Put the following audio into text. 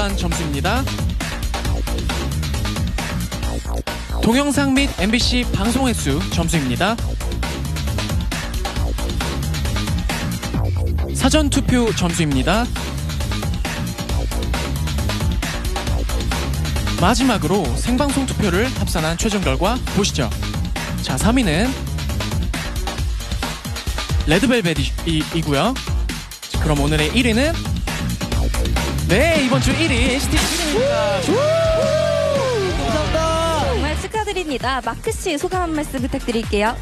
음반 점수입니다. 동영상 및 MBC 방송 횟수 점수입니다. 사전 투표 점수입니다. 마지막으로 생방송 투표를 합산한 최종 결과 보시죠. 자, 3위는 레드벨벳이고요. 그럼 오늘의 1위는 네 이번 주 1위 스티브 1위입니다. 정말 축하드립니다. 마크 씨 소감 한 말씀 부탁드릴게요.